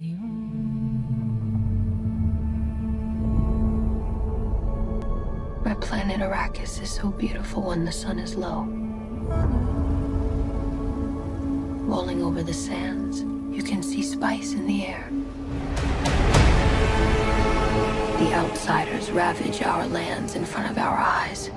My planet Arrakis is so beautiful when the sun is low. Rolling over the sands, you can see spice in the air. The outsiders ravage our lands in front of our eyes.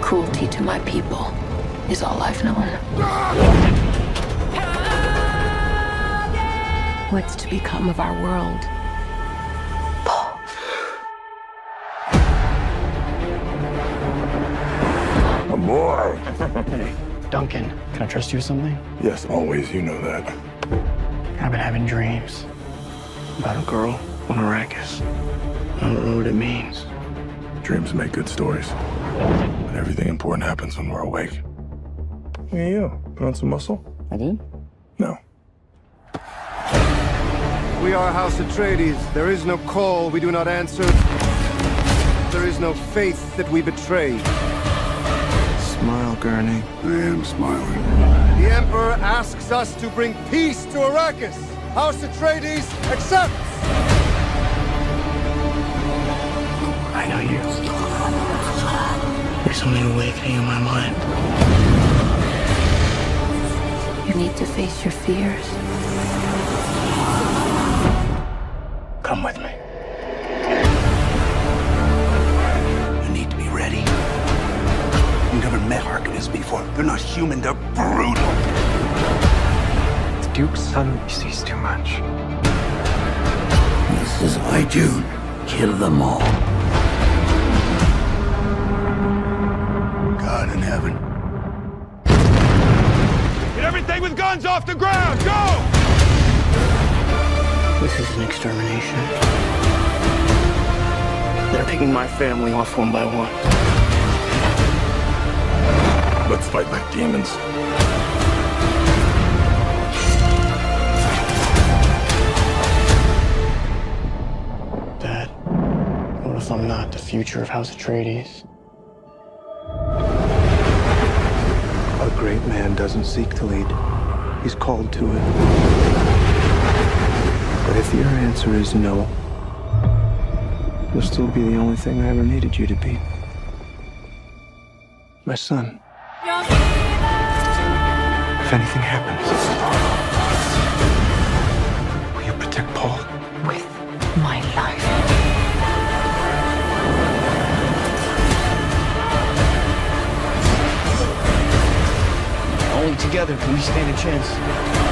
Cruelty to my people is all I've known. What's to become of our world? Paul. A boy. Hey, Duncan, can I trust you with something? Yes, always. You know that. I've been having dreams about a girl on Arrakis. I don't know what it means. Dreams make good stories. But everything important happens when we're awake. Hey, you. Put on some muscle? I did? No. We are House Atreides. There is no call we do not answer. There is no faith that we betray. Smile, Gurney. I am smiling. The Emperor asks us to bring peace to Arrakis. House Atreides accepts! I know you. There's something awakening in my mind. You need to face your fears. Come with me. You need to be ready. You've never met Harkonnens before. They're not human, they're brutal. The Duke's son sees too much. This is Hyjun. Kill them all. God in heaven. Get everything with guns off the ground! Go! This is an extermination. They're picking my family off one by one. Let's fight like demons. Dad, what if I'm not the future of House Atreides? Great man doesn't seek to lead. He's called to it. But if your answer is no, you'll still be the only thing I ever needed you to be. My son. If anything happens, together can we stand a chance.